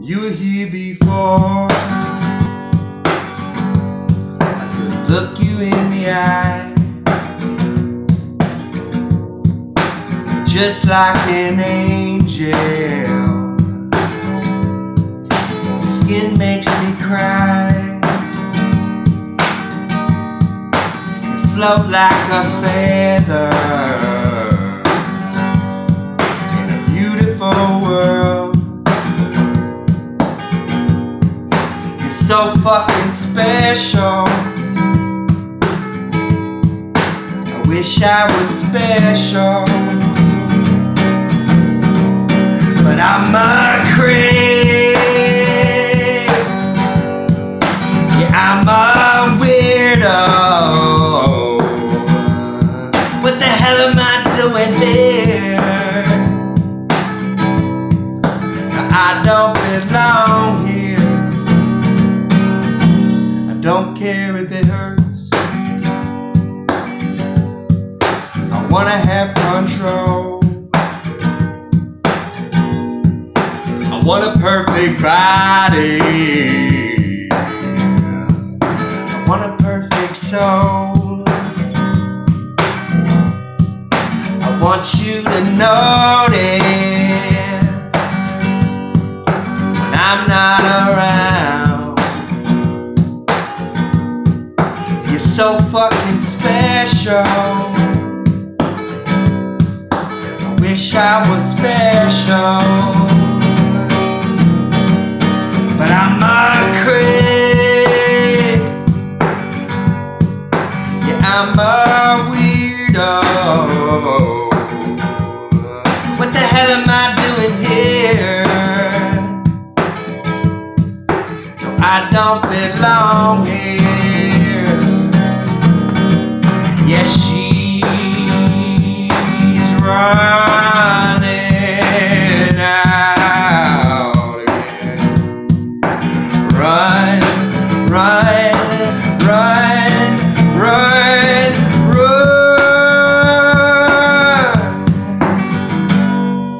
You were here before. I could look you in the eye. Just like an angel. Your skin makes me cry. You float like a feather so fucking special. I wish I was special. But I'm a creep. Yeah, I'm a weirdo. What the hell am I doing here? I don't belong care if it hurts. I wanna have control. I want a perfect body. I want a perfect soul. I want you to notice when I'm not around. So fucking special. I wish I was special. But I'm a creep. Yeah, I'm a weirdo. What the hell am I doing here? No, I don't belong here. Run, run, run.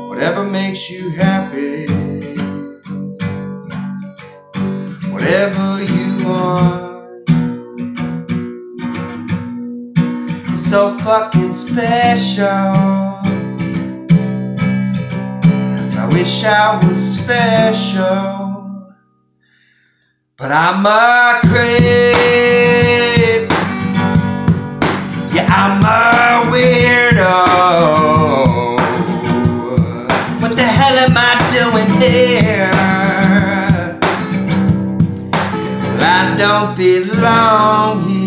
Whatever makes you happy, whatever you want. You're so fucking special. I wish I was special. But I'm a creep. Yeah, I'm a weirdo. What the hell am I doing here? Well, I don't belong here.